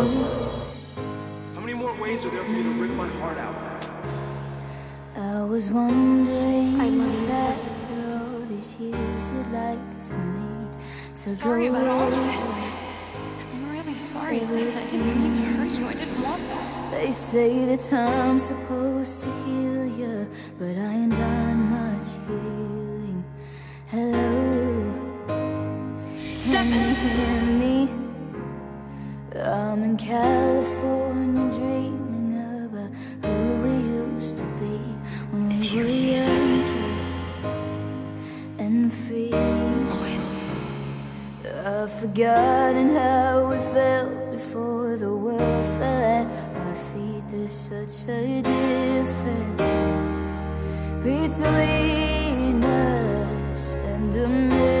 How many more ways are there for you to rip my heart out? I was wondering I if after all these years you'd like to meet to sorry go about all of it. I'm really sorry, Zach. I didn't mean to hurt you. I didn't want that. They say that time's supposed to heal you, but I ain't done much healing. Hello, can you hear me? I'm in California dreaming about who we used to be when we were young and free. Always. I've forgotten how it felt before the world fell at our feet. There's such a difference between us and a million.